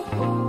Oh.